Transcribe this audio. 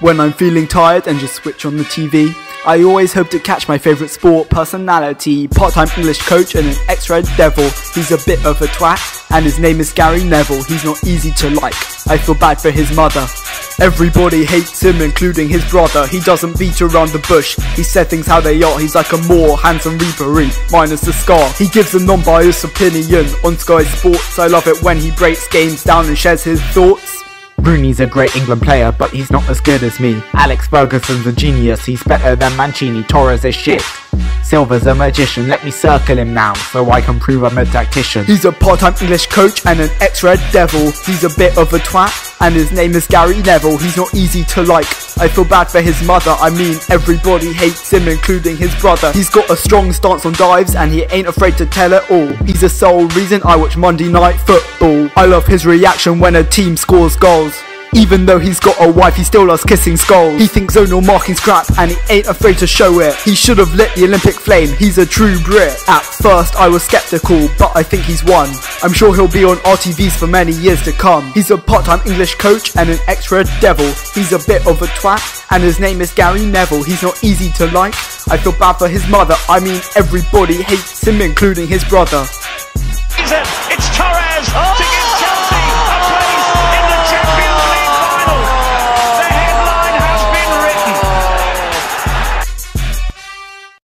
When I'm feeling tired and just switch on the TV, I always hope to catch my favourite sport personality, part-time English coach and an ex-red devil. He's a bit of a twat, and his name is Gary Neville. He's not easy to like, I feel bad for his mother. Everybody hates him, including his brother. He doesn't beat around the bush. He said things how they are. He's like a more handsome reapery, minus the scar. He gives a non-biased opinion on Sky Sports. I love it when he breaks games down and shares his thoughts. Rooney's a great England player, but he's not as good as me. Alex Ferguson's a genius, he's better than Mancini. Torres is shit. Silva's a magician, let me circle him now, so I can prove I'm a tactician. He's a part-time English coach and an ex-Red Devil. He's a bit of a twat, and his name is Gary Neville. He's not easy to like. I feel bad for his mother, I mean everybody hates him including his brother. He's got a strong stance on dives and he ain't afraid to tell it all. He's the sole reason I watch Monday Night Football. I love his reaction when a team scores goals. Even though he's got a wife, he still loves kissing Scholes. He thinks zonal marking's crap, and he ain't afraid to show it. He should have lit the Olympic flame, he's a true Brit. At first, I was skeptical, but I think he's won. I'm sure he'll be on RTVs for many years to come. He's a part-time English coach and an ex-Red Devil. He's a bit of a twat, and his name is Gary Neville. He's not easy to like. I feel bad for his mother, I mean everybody hates him, including his brother. It's Torres!